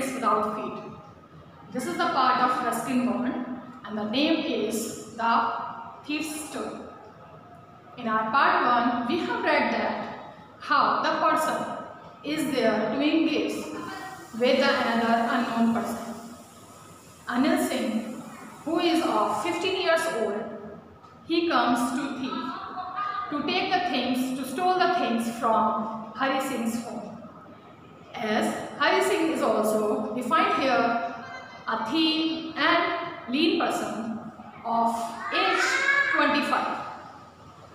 without feet. This is the part of Ruskin Bond and the name is The Thief's Story. In our part 1, we have read that how the person is there doing this with another unknown person. Anil Singh, who is of 15 years old, he comes to thief to take the things, to steal the things from Hari Singh's home. As Hari Singh is also defined here a thief and lean person of age 25.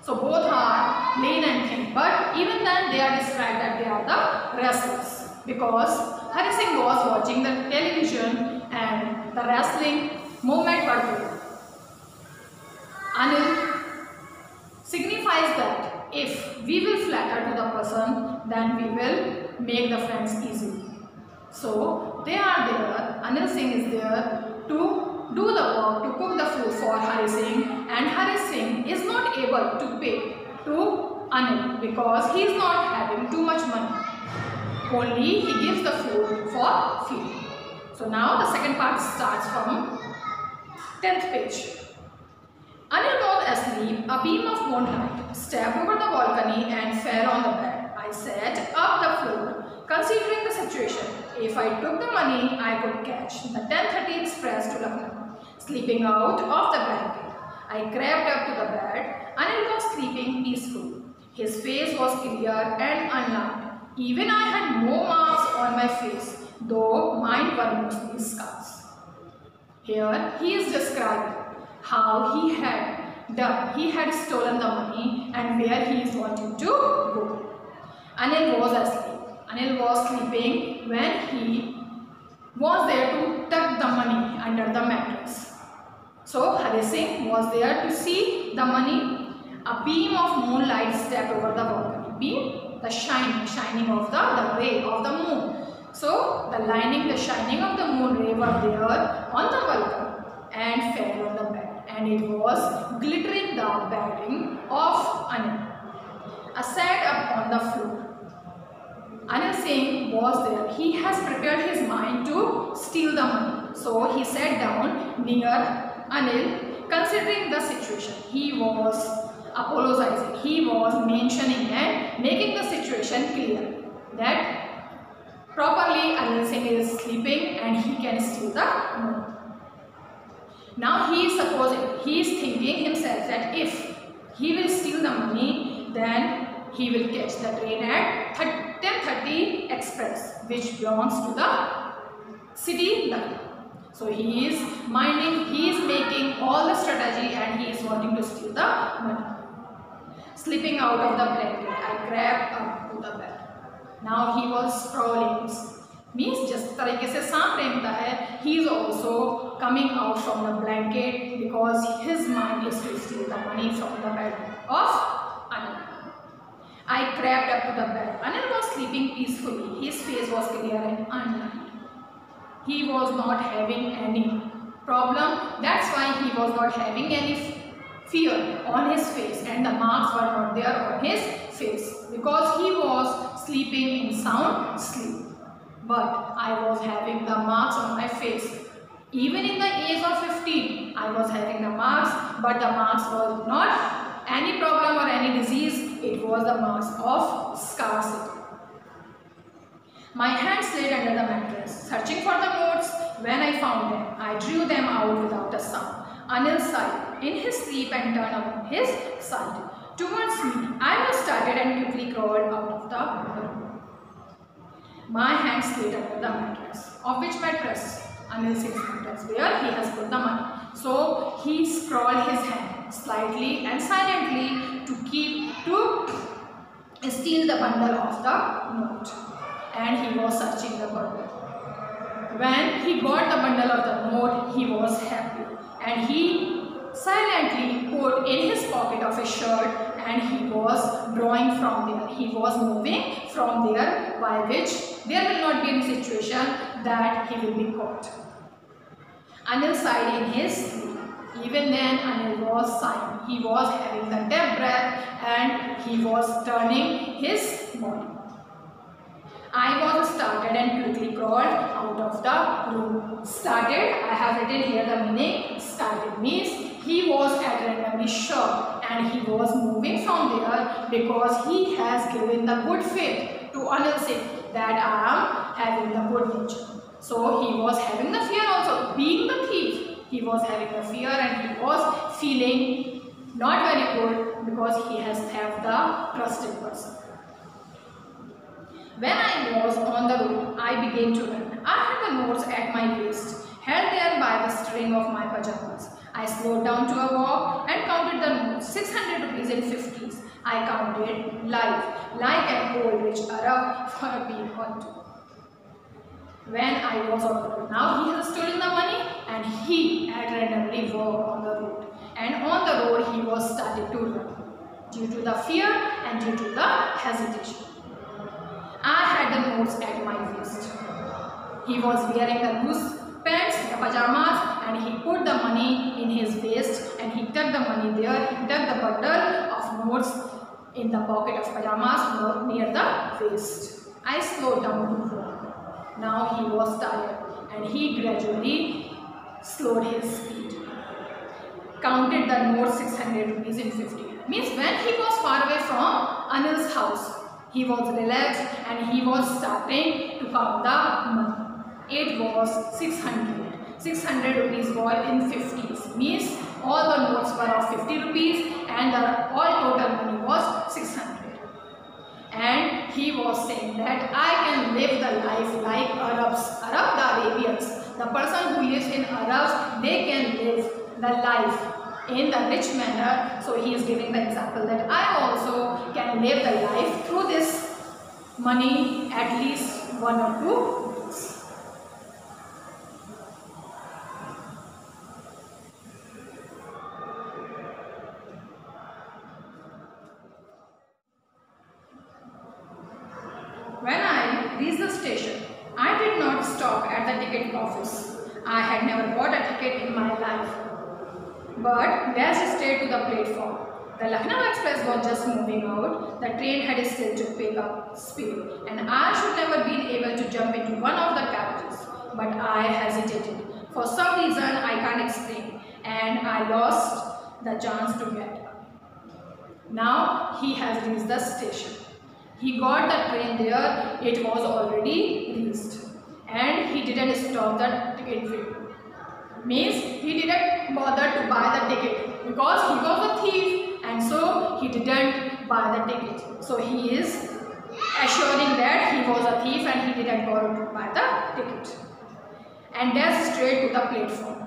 So both are lean and thin but even then they are described that they are the wrestlers because Hari Singh was watching the television and the wrestling movement were there. Anil signifies that if we will flatter to the person then we will make the friends easy. So they are there, Anil Singh is there to do the work, to cook the food for Hari Singh and Hari Singh is not able to pay to Anil because he is not having too much money. Only he gives the food for free. So now the second part starts from 10th page. Anil was asleep. A beam of moonlight stepped over the balcony and fell on the bed. I sat up the floor, considering the situation. If I took the money, I could catch the 10.30 express to Lucknow. Sleeping out of the blanket, I crept up to the bed. Anil was sleeping peacefully. His face was clear and unmarked. Even I had no marks on my face, though mine were mostly scars. Here he is describing how he had done, he had stolen the money and where he is wanting to go. Anil was asleep. Anil was sleeping when he was there to tuck the money under the mattress. So Hari Singh was there to see the money. A beam of moonlight stepped over the balcony. Beam, the shining, shining of the, the ray of the moon. So the lining, the shining of the moon ray were there on the balcony and fell on the bed and it was glittering the bedding of Anil. I sat up on the floor. Anil Singh was there. He has prepared his mind to steal the money. So he sat down near Anil considering the situation. He was apologizing. He was mentioning and making the situation clear that properly Anil Singh is sleeping and he can steal the money. Now he is supposing, he is thinking himself that if he will steal the money, then he will catch the train at 10.30 express which belongs to the city Lucknow. So he is minding, he is making all the strategy and he is wanting to steal the money. Slipping out of the blanket, I grabbed up to the bed. Now he was sprawling means जिस तरीके से सांप रेंगता है he is also coming out from the blanket because his mind is to steal the money from the bed of Anil I crept up to the bed. Anil was sleeping peacefully. His face was clear and unlined. He was not having any problem. That's why he was not having any fear on his face and the marks were not there on his face because he was sleeping in sound sleep but I was having the marks on my face. Even in the age of 15, I was having the marks, but the marks were not any problem or any disease, it was the marks of scarcity. My hands slid under the mattress, searching for the notes. When I found them, I drew them out without a sound. Anil sighed in his sleep and turned upon his side. Towards me, I was started and quickly crawled out of the room. My hand slid under the mattress. Of which mattress? Anil Singh's mattress, where he has put the money. So he scrawled his hand slightly and silently to keep to steal the bundle of the note. And he was searching the bundle. When he got the bundle of the note, he was happy. And he silently put in his pocket of his shirt and he was drawing from there. He was moving from there by which there will not be any situation that he will be caught. Anil sighed in his. Even then Anil was sighing. He was having the deep breath and he was turning his body. Started and quickly crawled out of the room. Started, I have written here the meaning. Started means he was at randomly shocked and he was moving from there because he has given the good faith to Singh that I am having the good nature. So he was having the fear also. Being the thief, he was having the fear and he was feeling not very good because he has theft the trusted person. When I was on the road, I began to run. I had the notes at my waist, held there by the string of my pajamas. I slowed down to a walk and counted the notes, 600 rupees in 50s. I counted live, like an old rich Arab for a being onto. When I was on the road, now he has stolen the money and he had randomly walked on the road. And on the road he was started to run due to the fear and due to the hesitation. The notes at my waist. He was wearing the loose pants, the pajamas and he put the money in his waist and he took the money there. He took the bundle of notes in the pocket of pajamas near the waist. I slowed down to walk. Now he was tired and he gradually slowed his speed. Counted the notes 600 rupees in 50. Means when he was far away from Anil's house, he was relaxed and he was starting to count the money. It was 600. 600 rupees was in 50s. Means all the notes were of 50 rupees and the all total money was 600. And he was saying that I can live the life like Arabs, Arab the Arabians. The person who lives in Arabs, they can live the life in the rich manner. So he is giving the example that I also can live the life through this money at least one or two. When I reached the station, I did not stop at the ticket office. I had never bought a ticket in my life but dashed straight to the platform. The Lucknow Express was just moving out. The train had still to pick up speed and I should never been able to jump into one of the carriages. But I hesitated. For some reason I can't explain and I lost the chance to get Now he has reached the station. He got the train there, it was already reached and he didn't stop the window means he didn't bother to buy the ticket because he was a thief and so he didn't buy the ticket. So he is assuring that he was a thief and he didn't bother to buy the ticket. And that's straight to the platform.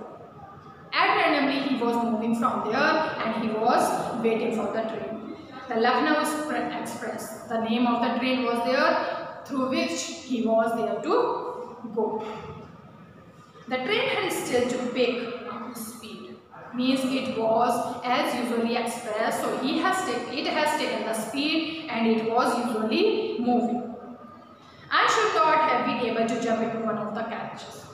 At randomly he was moving from there and he was waiting for the train. The Lucknow Express, the name of the train was there through which he was there to go. The train had still to pick up speed. Means it was as usually express. So he has it has taken the speed and it was usually moving. I should not have been able to jump into one of the carriages.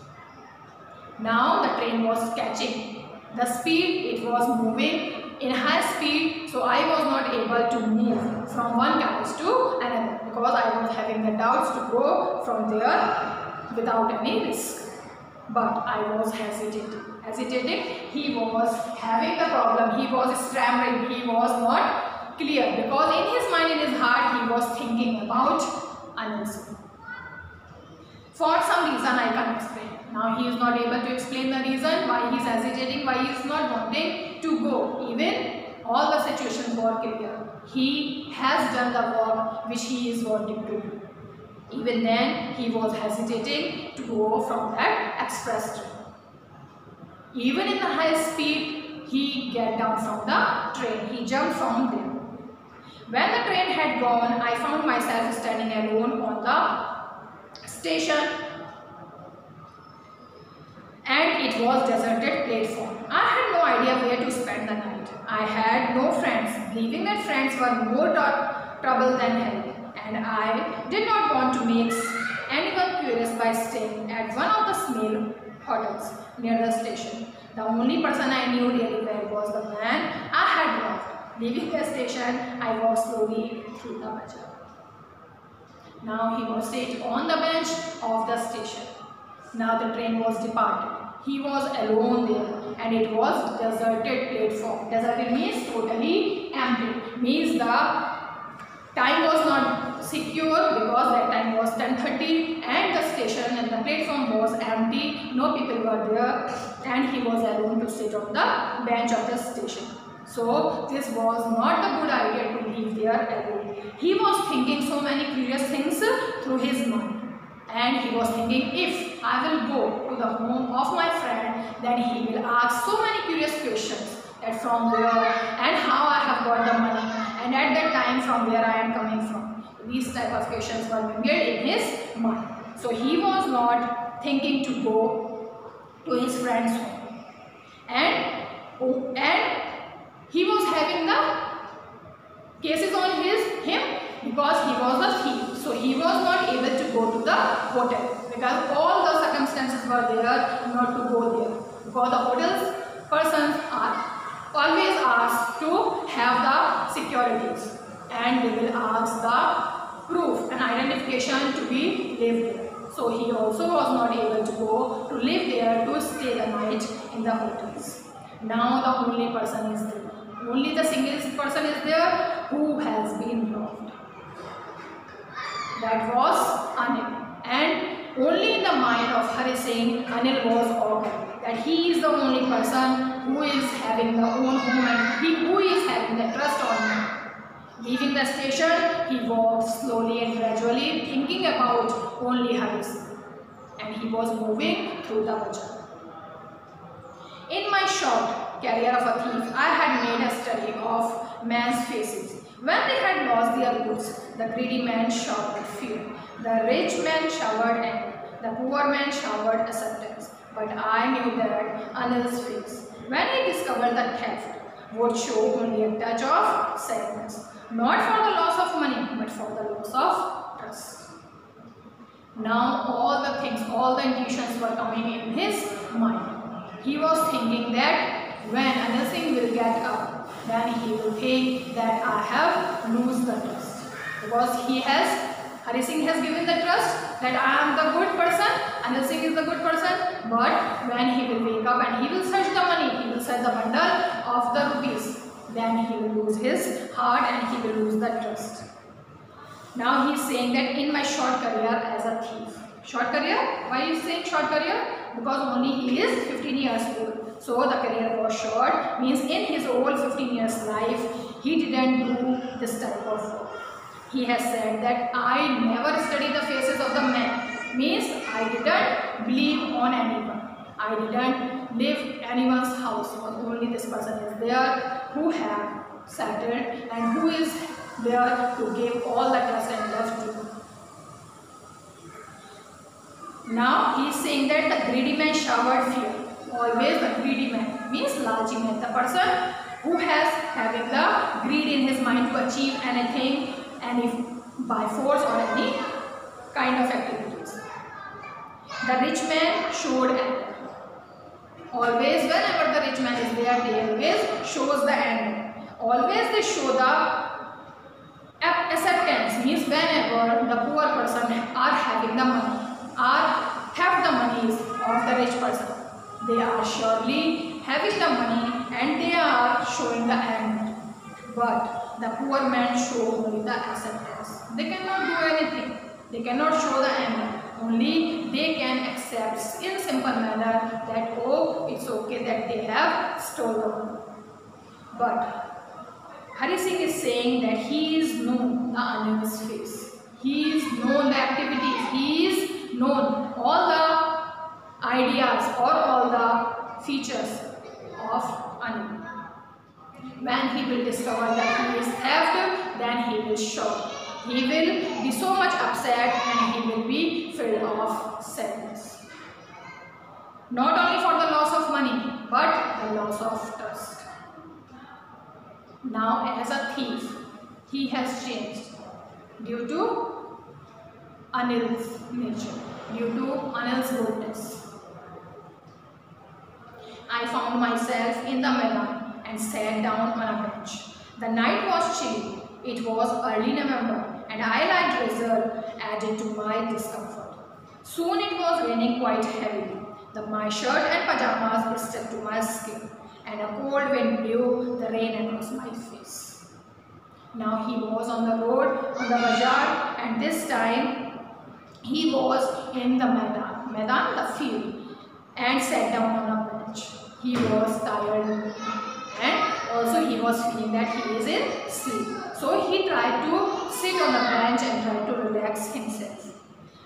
Now the train was catching the speed. It was moving in high speed. So I was not able to move from one carriage to another because I was having the doubts to go from there without any risk but I was hesitating. Hesitating, he was having the problem, he was stammering, he was not clear because in his mind, in his heart, he was thinking about Anil For some reason, I can't explain. Now he is not able to explain the reason why he is hesitating, why he is not wanting to go. Even all the situations were clear. He has done the work which he is wanting to do. Even then, he was hesitating to go from that express train. Even in the high speed, he get down from the train. He jumped from there. When the train had gone, I found myself standing alone on the station and it was deserted platform. I had no idea where to spend the night. I had no friends, believing that friends were more trouble than help and I did not want to make anyone curious by staying at one of the small hotels near the station. The only person I knew really well was the man I had loved. Leaving the station, I walked slowly through the bazaar. Now he was sat on the bench of the station. Now the train was departed. He was alone there and it was deserted platform. Deserted means totally empty. Means the time was not secure because that time was 10.30 and the station and the platform was empty. No people were there and he was alone to sit on the bench of the station. So this was not a good idea to leave there alone. He was thinking so many curious things through his mind and he was thinking if I will go to the home of my friend then he will ask so many curious questions that from where and how I have got the money and at that time from where I am coming from. These type of questions were made in his mind. So he was not thinking to go to his friend's home and, oh, and he was having the cases on his him because he was a thief. So he was not able to go to the hotel because all the circumstances were there not to go there. Because the hotels persons are always asked to have the securities and they will ask the proof and identification to be lived there. So he also was not able to go to live there to stay the night in the hotels. Now the only person is there. Only the single person is there who has been robbed. That was Anil. And only in the mind of Hari Singh, Anil was aware that he is the only person who is having the own home and he who is having the trust on him. Leaving the station, he walked slowly and gradually, thinking about only Hari Singh. And he was moving through the bazaar. In my short career of a thief, I had made a study of men's faces. When they had lost their goods, the greedy man shouted fear. The rich man showered anger. The poor man showered acceptance. But I knew that Anil's face, when he discovered the theft, would show only a touch of sadness. Not for the loss of money, but for the loss of trust. Now all the things, all the intuitions were coming in his mind. He was thinking that when Anil Singh will get up, then he will think that I have lose the trust. Because he has, Hari Singh has given the trust that I am the good person, Anil Singh is the good person. But when he will wake up and he will search the money, he will search the bundle of the rupees, then he will lose his heart and he will lose the trust. Now he is saying that in my short career as a thief. Short career? Why is saying short career? because only he is 15 years old. So the career was short means in his whole 15 years life he didn't do this type of work. He has said that I never study the faces of the men means I didn't believe on anyone. I didn't live anyone's house only this person is there who have settled and who is there to give all the trust and love to now he is saying that the greedy man showered fear. Always the greedy man means lachi man, the person who has having the greed in his mind to achieve anything, any by force or any kind of activities. The rich man showed. Always whenever the rich man is there, they always shows the anger. Always they show the acceptance means whenever the poor person are having the money are have the monies of the rich person. They are surely having the money and they are showing the end. But the poor man show only the acceptance. They cannot do anything. They cannot show the end. Only they can accept in simple manner that oh it's okay that they have stolen. But Hari Singh is saying that he is known the Anil's face. He is known the activities. He is known all the ideas or all the features of Anu. When he will discover that he is theft, then he will shock. He will be so much upset and he will be filled of sadness. Not only for the loss of money, but the loss of trust. Now as a thief, he has changed due to Anil's nature, due to Anil's goodness. I found myself in the Maidan and sat down on a bench. The night was chilly. It was early November and I light drizzle added to my discomfort. Soon it was raining quite heavily. The, my shirt and pajamas stuck to my skin and a cold wind blew the rain across my face. Now he was on the road on the bazaar and this time he was in the Maidan, Maidan the field and sat down on a bench. He was tired and also he was feeling that he is in sleep. So he tried to sit on a bench and try to relax himself.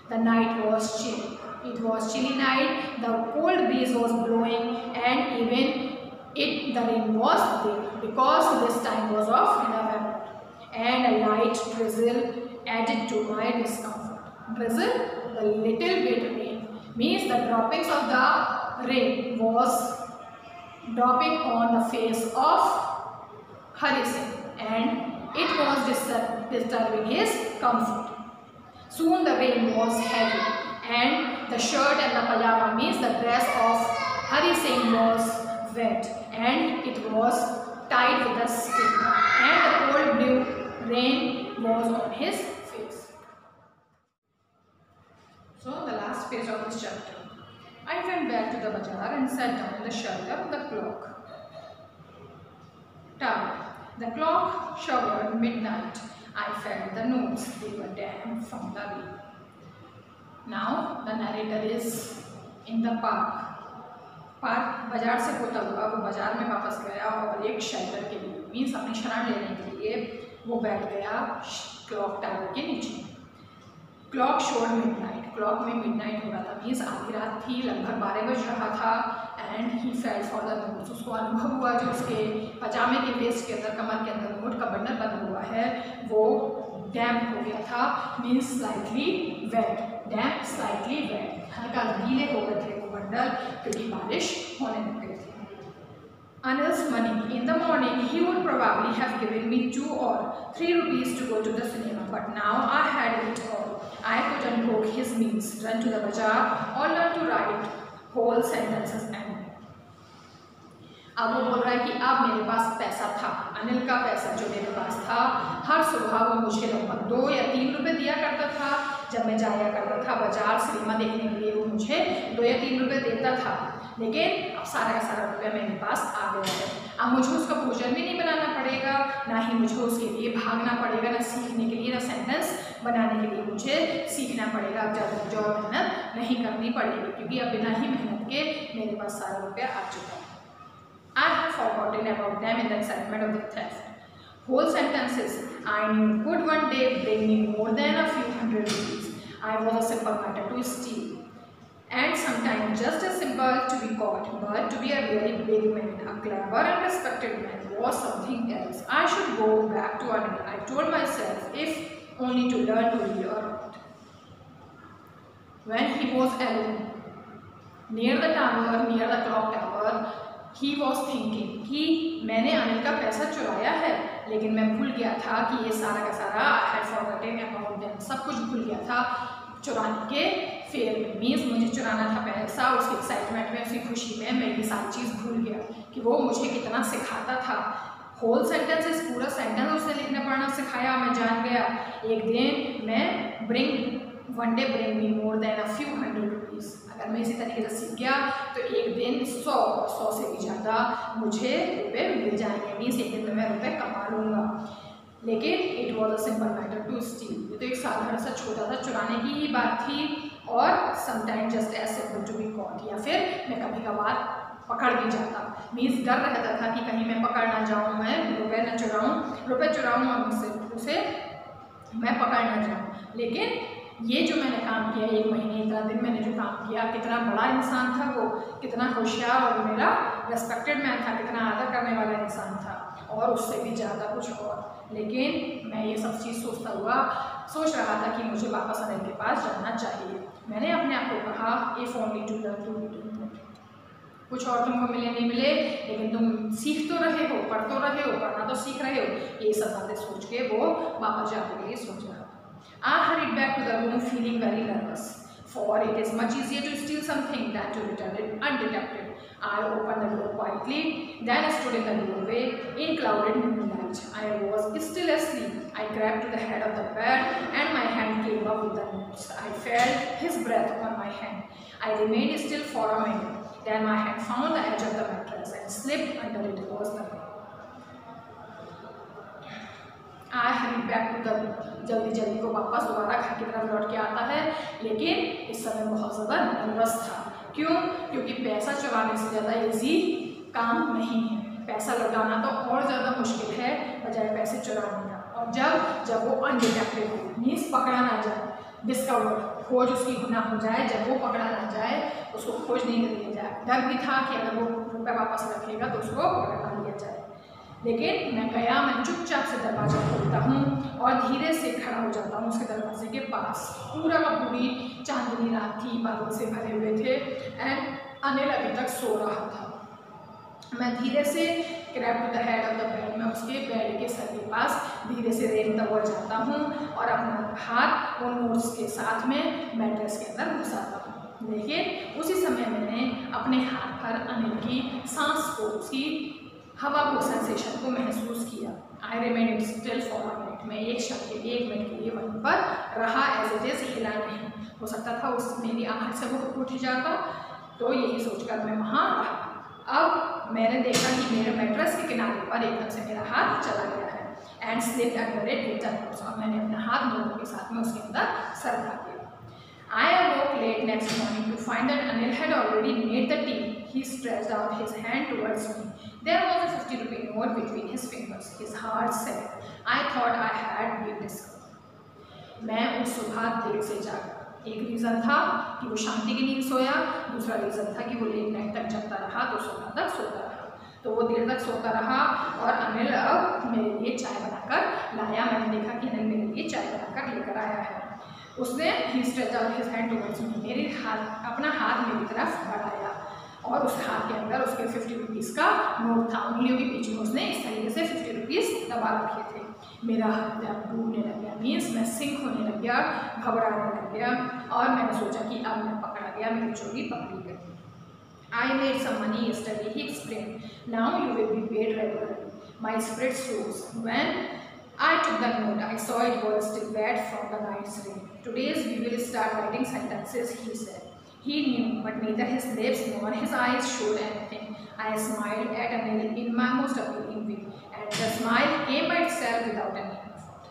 The night was chill. It was chilly night, the cold breeze was blowing and even it the rain was there because this time was of November and a light drizzle added to my discomfort. Drizzle, the little bit rain means the droppings of the rain was dropping on the face of Hari Singh and it was disturbing his comfort. Soon the rain was heavy and the shirt and the pajama means the dress of Hari Singh was wet and it was tied with a stick and the cold blue rain was on his face. So the last page of this chapter. I went back to the bazaar and sat down in the shelter of the clock tower. The clock showered midnight. I felt the notes, they were damp from the rain. Now the narrator is in the park. Park बाज़ार से होता हुआ वो बाज़ार में वापस गया और एक शेल्टर के लिए मीन्स अपनी शरण लेने के लिए वो बैठ गया क्लॉक टावर के नीचे क्लॉक शोर मिड नाइट क्लॉक में मिड नाइट हो रहा था। मीन्स आधी रात थी लगभग बारह बज रहा था and he fell for the notes उसको अनुभव हुआ जो उसके पजामे के वेस्ट के अंदर कमर के अंदर नोट का बंडल बना हुआ है। वो डैम्प हो गया था means slightly wet damp slightly wet हल्का गीले हो गए थे वो बंडल क्योंकि बारिश होने लग गई थी। Anil's money. In the morning, he would probably have given me two or three rupees to go to the cinema, but now I had it all. I could uncook his meals, run to the bazaar, or learn to write whole sentences and अब वो बोल रहा है कि अब मेरे पास पैसा था अनिल का पैसा जो मेरे पास था हर सुबह वो मुझे लगभग दो या तीन रुपए दिया करता था। जब मैं जाया करता था बाज़ार सिनेमा देखने के लिए वो मुझे दो या तीन रुपए देता था। लेकिन अब सारा का सारा रुपया मेरे पास आ गया है। अब मुझे उसका भोजन भी नहीं बनाना पड़ेगा, ना ही मुझे उसके लिए भागना पड़ेगा, ना सीखने के लिए, ना सेंटेंस बनाने के लिए मुझे सीखना पड़ेगा। अब ज़्यादा जो मेहनत नहीं करनी पड़ेगी, क्योंकि अब बिना ही मेहनत के मेरे पास सारा रुपया आ चुका है। I have forgotten about them in the excitement of the थेल्फ whole sentences I knew good one day break me more than a few hundred rupees I was a simple matter to steal And sometimes just as simple to be caught, but to be a really big man, a clever and respected man was something else. I should go back to Anil. I told myself, if only to learn to read or write. When he was alone, near the tower, near the clock tower, he was thinking कि मैंने अनिल का पैसा चुराया है लेकिन मैं भूल गया था कि ये सारा का सारा हैड फॉरगेटिंग अबाउट देम सब कुछ भूल गया था चुराने के फेयर मीन्स मुझे चुराना था पैसा, उसकी एक्साइटमेंट में, उसकी खुशी में, मैं ये सारी चीज़ भूल गया कि वो मुझे कितना सिखाता था। होल सेंटेंसेस पूरा सेंटेंस उसने लिखना पढ़ना सिखाया, मैं जान गया। एक दिन मैं bring one day bring me more than a few hundred rupees अगर मैं इसी तरीके से सीख गया तो एक दिन सौ सौ से भी ज़्यादा मुझे रुपये मिल जाएँगे। मीन्स एक दिन में मैं रुपये कमा लूँगा। लेकिन it was a simple matter to steal ये तो एक साधारण सा छोटा सा चुराने की ही बात थी। और sometime just as simple to be caught या फिर मैं कभी कभार पकड़ भी जाता। मीन्स डर रहता था कि कहीं मैं पकड़ ना जाऊँ, मैं रुपए ना चुराऊँ, रुपए चुराऊँ और मुझसे उसे मैं पकड़ ना जाऊँ। लेकिन ये जो मैंने काम किया, एक महीने, इतना दिन मैंने जो काम किया, कितना बड़ा इंसान था वो, कितना होशियार और मेरा रेस्पेक्टेड मैन था, कितना आदर करने वाला इंसान था और उससे भी ज़्यादा कुछ और। लेकिन मैं ये सब चीज़ सोचता हुआ सोच रहा था कि मुझे वापस अनिल के पास जाना चाहिए। मैंने अपने आप को कहा if only to learn to to कुछ और तुमको मिले नहीं मिले लेकिन तुम सीख तो रहे हो पढ़ तो रहे हो पढ़ना तो सीख रहे हो। ये सब बातें सोच के वो वापस जाने के लिए सोच रहा I hurried back to the room feeling very nervous, for it is much easier to steal something than to return it undetected. I opened the door quietly, then I stood in the doorway in clouded moonlight. I was still asleep. I crept to the head of the bed and my hand came up with the notes. I felt his breath on my hand. I remained still for a minute. Then my hand found the edge of the mattress and slipped under it was the bed. I hurry back to the जल्दी जल्दी को वापस दोबारा घर की तरफ़ लौट के आता है लेकिन इस समय बहुत ज़्यादा नर्वस था क्यों? क्योंकि पैसा चुराने से ज़्यादा इजी काम नहीं है। पैसा लौटाना तो और ज़्यादा मुश्किल है, बजाय पैसे चुराने का। और जब जब वो अनडिटेक्टेड हो मीन्स पकड़ा ना जाए डिस्कवर खोज उसकी गुना हो जाए, जब वो पकड़ा ना जाए, उसको खोज नहीं कर दिया जाए। डर भी था कि अगर वो रुपया वापस रखेगा तो उसको पकड़ा लिया जाए। लेकिन मैं गया, मैं चुपचाप से दरवाज़ा खोलता हूँ और धीरे से खड़ा हो जाता हूँ उसके दरवाजे के पास। पूरा का पूरी चांदनी रात थी बादल से भरे हुए थे एंड अनिल अभी तक सो रहा था। मैं धीरे से crept to the head of the bed में उसके बेड के सर के पास धीरे से रेंगता हुआ जाता हूँ और अपना हाथ उन नोट्स के साथ में मैट्रेस के अंदर घुसाता हूँ। लेकिन उसी समय मैंने अपने हाथ पर अनिल की सांस को उसकी हवा को सेंसेशन को महसूस किया। I remain still for a minute में एक क्षण के लिए, एक मिनट के लिए वहीं पर रहा एज इट इज़ हिला नहीं। हो सकता था उस मेरी आहट से वो उठ जाता तो यही सोचकर मैं वहाँ रहा। अब मैंने देखा कि मेरे मेट्रस के किनारे पर एकदम से मेरा हाथ चला गया है and slip under it with और मैंने अपना हाथ दोनों के साथ में उसके अंदर सर रखा दिया। I awoke late next morning to find that Anil had already made the tea. He stretched out his hand towards me. There was a 50 rupee note between his fingers. His heart said, I thought I had been discovered. मैं उस सुबह देर से जागा एक reason था कि वो शांति की नींद सोया दूसरा रीज़न था कि वो लेट नाइट तक जगता रहा तो सुबह तक सोता रहा। तो वो देर तक सोता रहा और अनिल अब मेरे लिए चाय बनाकर लाया। मैंने देखा कि अनिल मेरे लिए चाय बनाकर लेकर आया है। उसने हिज हैंड टुवर्ड्स मी मेरे हाथ अपना हाथ मेरी तरफ़ बढ़ाया। और उसके हाथ के अंदर उसके फिफ्टी रुपीज़ का नोट था। उंगलियों के पीछे उसने इस तरीके से फिफ्टी रुपीज़ दबा रखे थे। मेरा हाथ जब डूबने लग गया, मीन्स मैं सिंक होने लग गया, घबराने लग गया और मैंने सोचा कि अब मैं पकड़ा गया, मेरी चोरी पकड़ी गई। I made some money study he explain now you will be paid regular my spread shoes when I to the note I saw it was too bad from the night's rain today's we will start writing sentences he set He knew, but neither his lips nor his eyes showed anything. I smiled at Anil in my most appealing way, and the smile came by itself without any effort.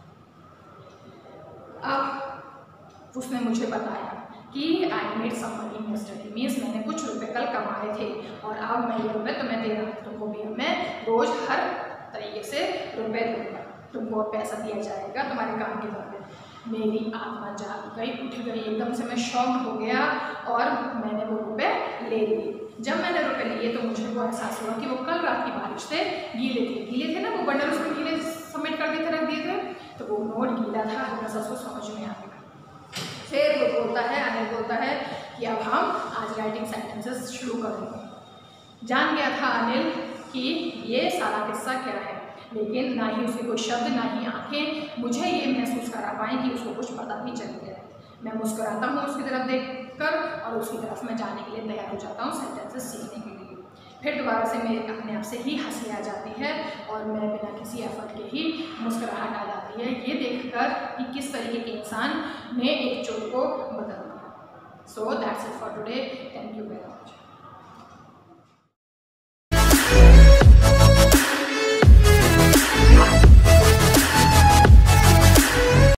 अब उसने मुझे बताया कि I made some money yesterday means मैंने कुछ रुपए कल कमाए थे और अब मैं ये रुपये तुम्हें दे रहा हूँ तुमको भी मैं रोज़ हर तरीके से रुपए दूँगा तुमको पैसा दिया जाएगा तुम्हारे काम के बदले मेरी आत्मा जाग गई, उठ गई। एकदम से मैं शॉक हो गया और मैंने वो रुपए ले लिए। जब मैंने रुपए लिए तो मुझे वो एहसास हुआ कि वो कल रात की बारिश से गीले थे। गीले थे ना, वो बंडल उसमें गीले सबमिट कर दिए थे रख दिए थे। तो वो नोट गीला था हल्का सा उसको समझ में आ गया। फिर वो बोलता है अनिल बोलता है कि अब हम आज राइटिंग सेंटेंसेस शुरू करेंगे। जान गया था अनिल कि ये सारा किस्सा क्या है? लेकिन ना ही उसके कोई शब्द, ना ही आँखें मुझे ये महसूस करा पाएँ कि उसको कुछ पता भी चल गया मैं मुस्कुराता हूँ उसकी तरफ़ देख कर और उसकी तरफ़ मैं जाने के लिए तैयार हो जाता हूँ सेंटेंसेस सीखने के लिए। फिर दोबारा से मेरे अपने आप से ही हँसी आ जाती है और मैं बिना किसी एफर्ट के ही मुस्कुराहट आ जाती है। ये देखकर कि किस तरीके के इंसान ने एक चोट को बदल दिया। So that's it for today thank you very much